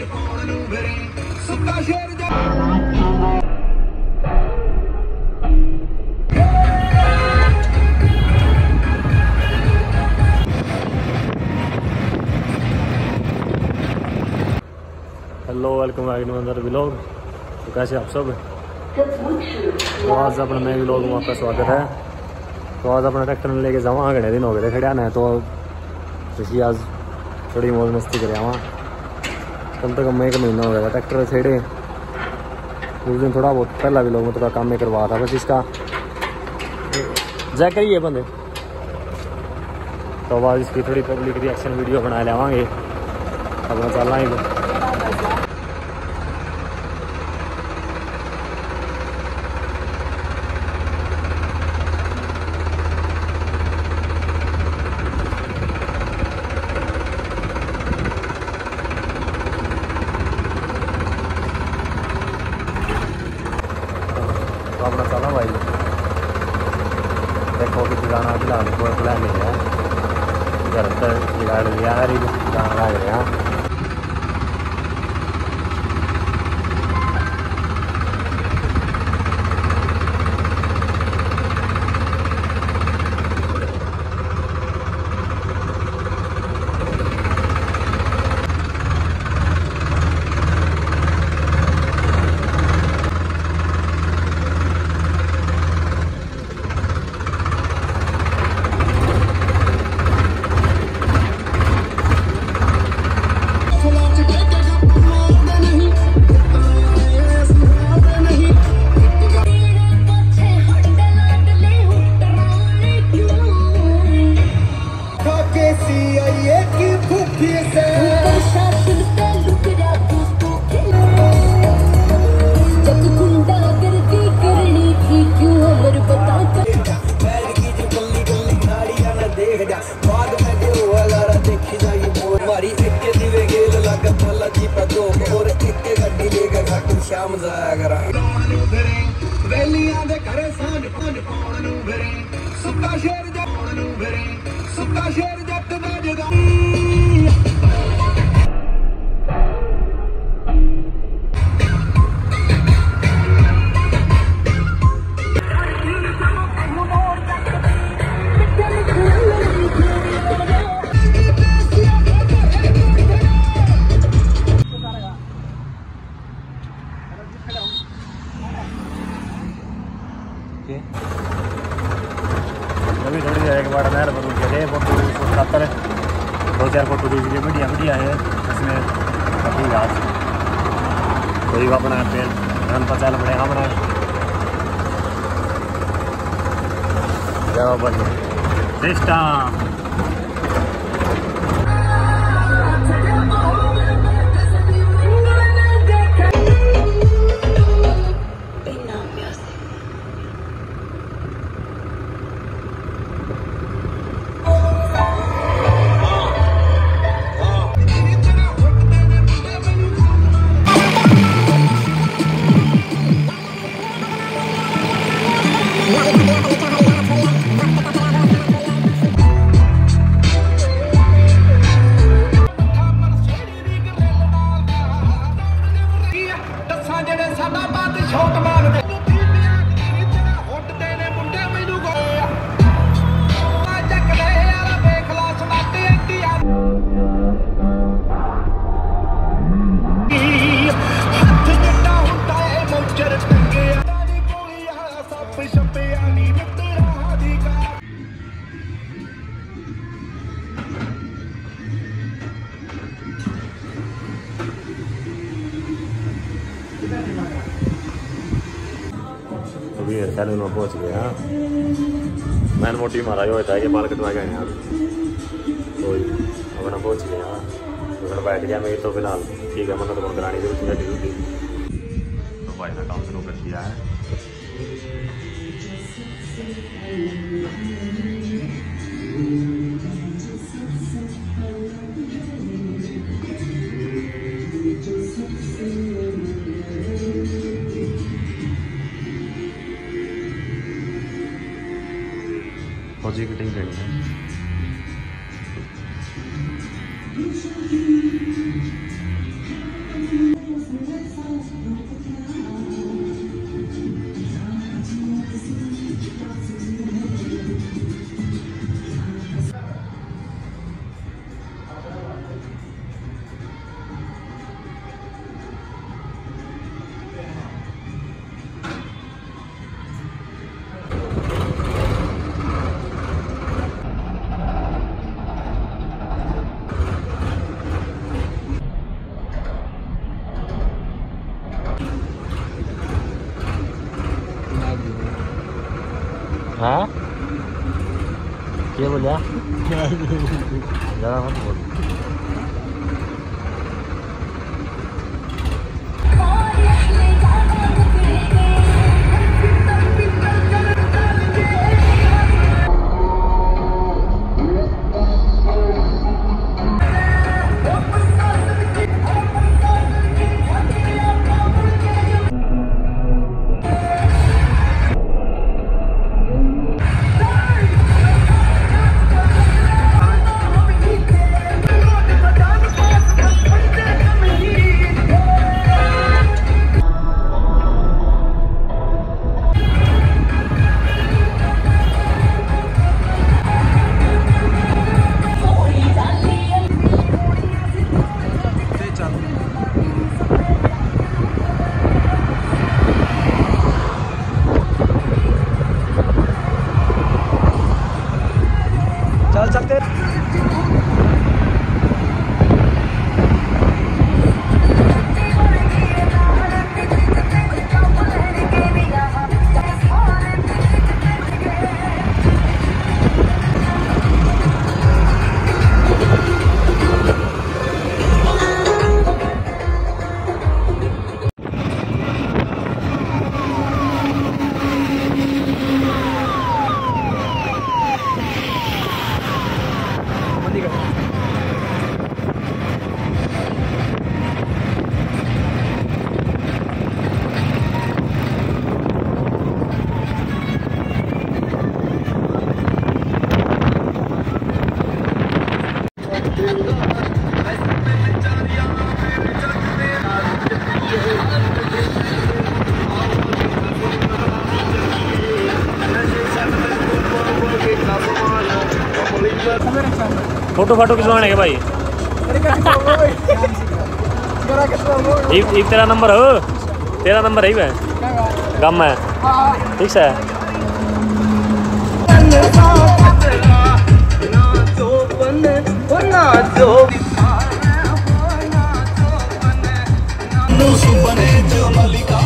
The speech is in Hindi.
ਸਾਂਝ ਪਾਉਣ ਨੂੰ ਫਿਰੇ ਸੁੱਕਾ ਸ਼ੇਰ ਜਾ हेलो वेलकम बैक टू अंदर व्लॉग तो कैसे आप सब तो आज अपना नए व्लॉग में आपका स्वागत है तो आज अपना ट्रैक्टर में लेके जावा घने दिन हो गए खड़िया ने तो इसी आज थोड़ी मौज मस्ती करे आवा कम से कम एक महीना हो गया था ट्रैक्टर छेड़े। उस दिन थोड़ा बहुत पहला भी लोग थोड़ा काम में करवा था, बस इसका। जैक ही है बंदे। तो आज इसकी थोड़ी पब्लिक रिएक्शन वीडियो बना लेवांगे अपना चलना देखो कि गाना फिलहाल कोई प्लान नहीं है घर पर बिगाड़ लिया हरी गाना लग रहा ਸ਼ਾਮ ਜਾਇਆ ਕਰਾਂ ਵੈਲੀਆਂ ਦੇ ਘਰੇ ਸਾਂਝ ਪੰਜ ਪਾਉਣ ਨੂੰ ਫਿਰੇ ਸੁੱਕਾ ਸ਼ੇਰ ਜੱਟ ਨੂੰ ਫਿਰੇ ਸੁੱਕਾ ਸ਼ੇਰ ਜੱਟ ਦਾ ਜਗਾ ओके। अभी थोड़ी देर एक बार नहर पर रुके थे, फ़ोटो सत्तर दो चार फ़ोटो दीजिए मीडिया मीडिया है, इसमें काफ़ी घास कोई का बना पेड़, रन पचाल हम बना जवाब सिस्टम Caballo. अभी सैलून में पहुँच गए हाँ मैन मोटी मारा जो होता है ये बाल कटवा गए हैं तो अपना पहुँच गए हाँ तो बैठ गया मेरी तो फ़िलहाल ठीक है मतलब तो करानी ज़रूरत है ड्यूटी तो भाई ने काम शुरू कर दिया है फौजी कटिंग करनी है। hả? Chưa luôn nhá. Chưa rồi một Thank you. Photo फाटो खिंचवाने के भाई। एक तेरा नंबर हो। तेरा नंबर है गम है। ठीक है जो मलिका